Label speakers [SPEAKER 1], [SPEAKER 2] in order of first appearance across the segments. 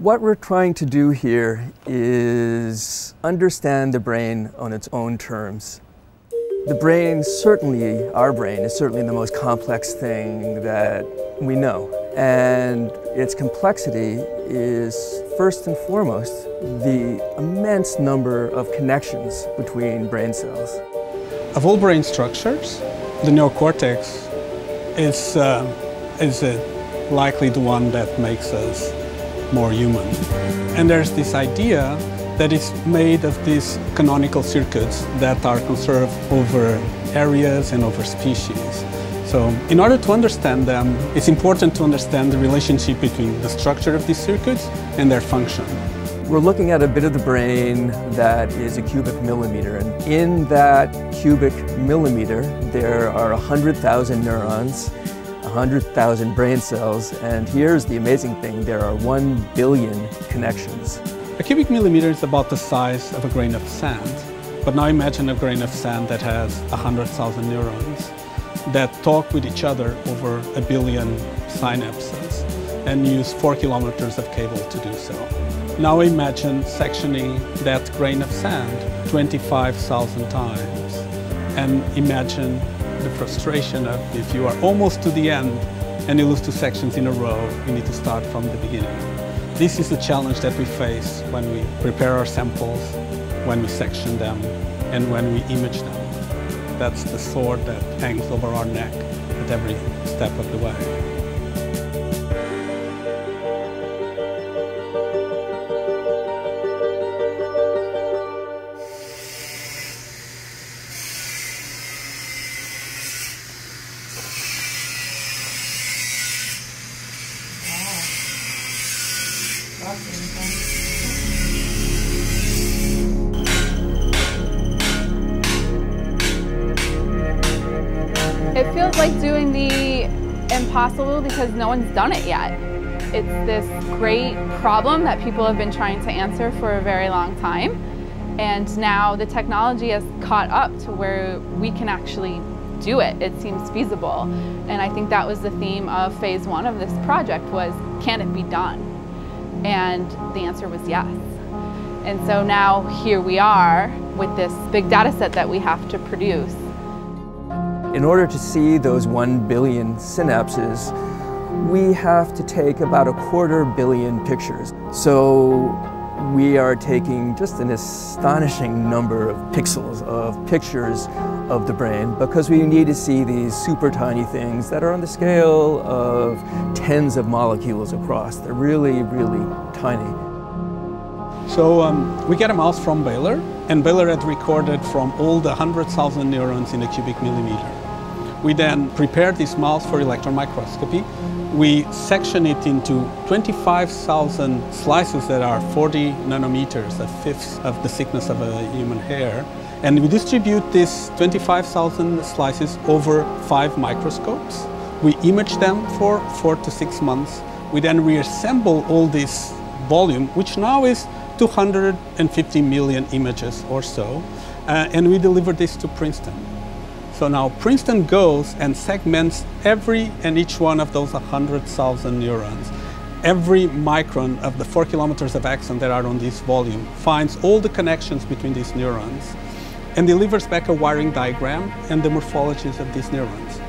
[SPEAKER 1] What we're trying to do here is understand the brain on its own terms. The brain, certainly our brain, is certainly the most complex thing that we know. And its complexity is first and foremost the immense number of connections between brain cells.
[SPEAKER 2] Of all brain structures, the neocortex is, uh, is uh, likely the one that makes us more human. And there's this idea that it's made of these canonical circuits that are conserved over areas and over species. So in order to understand them, it's important to understand the relationship between the structure of these circuits and their function.
[SPEAKER 1] We're looking at a bit of the brain that is a cubic millimeter. And in that cubic millimeter, there are 100,000 neurons, 100,000 brain cells, and here's the amazing thing, there are 1 billion connections.
[SPEAKER 2] A cubic millimeter is about the size of a grain of sand. But now imagine a grain of sand that has 100,000 neurons that talk with each other over a billion synapses and use four kilometers of cable to do so. Now imagine sectioning that grain of sand 25,000 times and imagine the frustration of if you are almost to the end and you lose two sections in a row, you need to start from the beginning. This is the challenge that we face when we prepare our samples, when we section them, and when we image them. That's the sword that hangs over our neck at every step of the way.
[SPEAKER 3] It feels like doing the impossible because no one's done it yet. It's this great problem that people have been trying to answer for a very long time. And now the technology has caught up to where we can actually do it. It seems feasible. And I think that was the theme of phase one of this project was, can it be done? And the answer was yes. And so now here we are with this big data set that we have to produce.
[SPEAKER 1] In order to see those one billion synapses, we have to take about a quarter billion pictures. So we are taking just an astonishing number of pixels of pictures of the brain because we need to see these super tiny things that are on the scale of tens of molecules across. They're really, really tiny.
[SPEAKER 2] So um, we get a mouse from Baylor, and Baylor had recorded from all the 100,000 neurons in a cubic millimeter. We then prepare this mouse for electron microscopy. We section it into 25,000 slices that are 40 nanometers, a fifth of the thickness of a human hair. And we distribute these 25,000 slices over five microscopes. We image them for four to six months. We then reassemble all this volume, which now is 250 million images or so, uh, and we deliver this to Princeton. So now Princeton goes and segments every and each one of those 100,000 neurons. Every micron of the four kilometers of axon that are on this volume finds all the connections between these neurons and delivers back a wiring diagram and the morphologies of these neurons.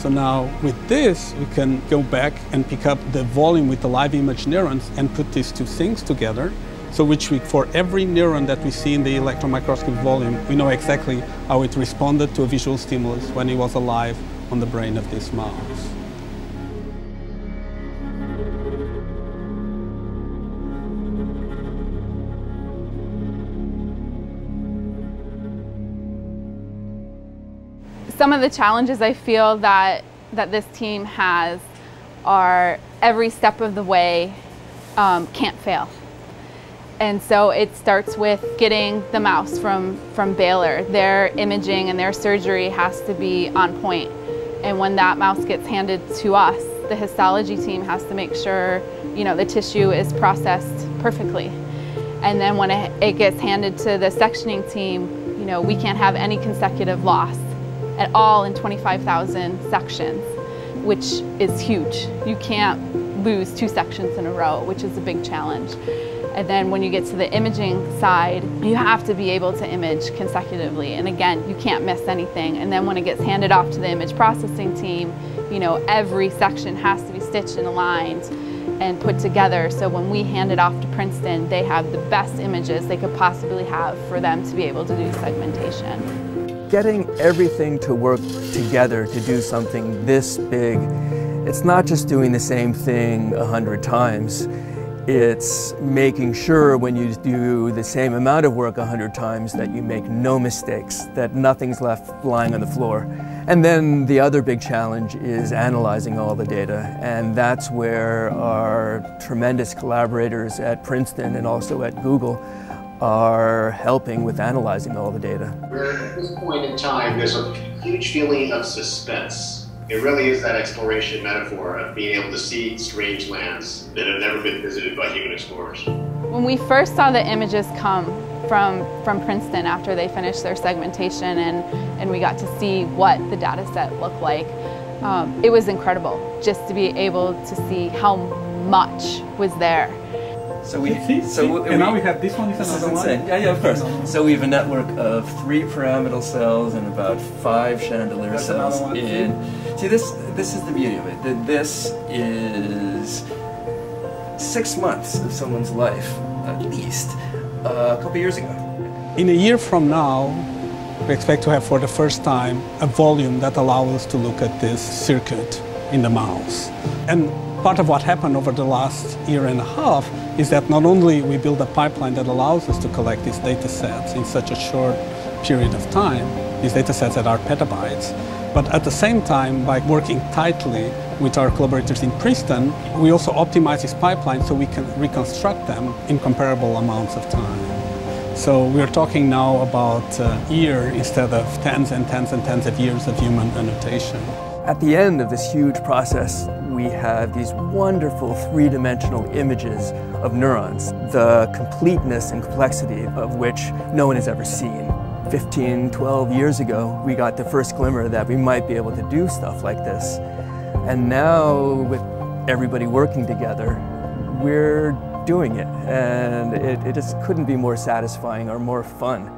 [SPEAKER 2] So now with this, we can go back and pick up the volume with the live image neurons and put these two things together so which for every neuron that we see in the electron microscope volume, we know exactly how it responded to a visual stimulus when it was alive on the brain of this mouse.
[SPEAKER 3] Some of the challenges I feel that, that this team has are every step of the way um, can't fail. And so it starts with getting the mouse from, from Baylor. Their imaging and their surgery has to be on point. And when that mouse gets handed to us, the histology team has to make sure you know, the tissue is processed perfectly. And then when it, it gets handed to the sectioning team, you know, we can't have any consecutive loss at all in 25,000 sections, which is huge. You can't lose two sections in a row, which is a big challenge. And then when you get to the imaging side, you have to be able to image consecutively. And again, you can't miss anything. And then when it gets handed off to the image processing team, you know, every section has to be stitched and aligned and put together. So when we hand it off to Princeton, they have the best images they could possibly have for them to be able to do segmentation.
[SPEAKER 1] Getting everything to work together to do something this big, it's not just doing the same thing a hundred times. It's making sure when you do the same amount of work a hundred times that you make no mistakes, that nothing's left lying on the floor. And then the other big challenge is analyzing all the data, and that's where our tremendous collaborators at Princeton and also at Google are helping with analyzing all the data.
[SPEAKER 4] At this point in time, there's a huge feeling of suspense it really is that exploration metaphor of being able to see strange lands that have never been visited by human explorers.
[SPEAKER 3] When we first saw the images come from, from Princeton after they finished their segmentation and, and we got to see what the data set looked like, um, it was incredible just to be able to see how much was there.
[SPEAKER 2] So we, see, so see? We, and now we have this one is
[SPEAKER 1] this
[SPEAKER 2] another
[SPEAKER 1] is insane.
[SPEAKER 2] one.
[SPEAKER 1] Yeah, yeah, of course. So we have a network of three pyramidal cells and about five chandelier That's cells in. See, this this is the beauty of it. That this is six months of someone's life, at least, uh, a couple years ago.
[SPEAKER 2] In a year from now, we expect to have for the first time a volume that allows us to look at this circuit in the mouse. And part of what happened over the last year and a half is that not only we build a pipeline that allows us to collect these data sets in such a short period of time, these data sets that are petabytes, but at the same time, by working tightly with our collaborators in Princeton, we also optimize this pipeline so we can reconstruct them in comparable amounts of time. So we're talking now about a year instead of tens and tens and tens of years of human annotation.
[SPEAKER 1] At the end of this huge process, we have these wonderful three-dimensional images of neurons, the completeness and complexity of which no one has ever seen. 15, 12 years ago, we got the first glimmer that we might be able to do stuff like this. And now, with everybody working together, we're doing it. And it, it just couldn't be more satisfying or more fun.